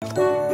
Música